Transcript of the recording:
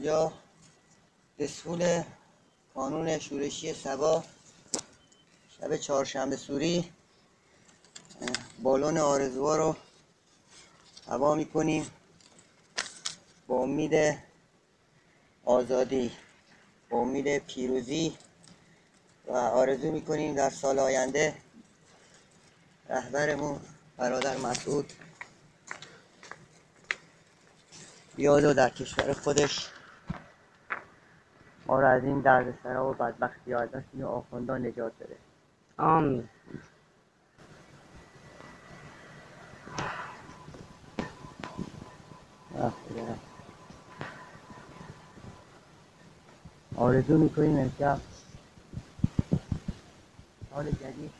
اینجا دسفول کانون شورشی سبا شب چهارشنبه سوری بالون آرزوها رو هوا می‌کنیم با امید آزادی با امید پیروزی و آرزو می‌کنیم در سال آینده رهبرمون برادر مسعود بیاد و در کشور خودش ما رو از این دردسرا و بدبختی از دست این آخوندان نجات بده. آمین. آرزو می‌کنیم امشب. سال جدید.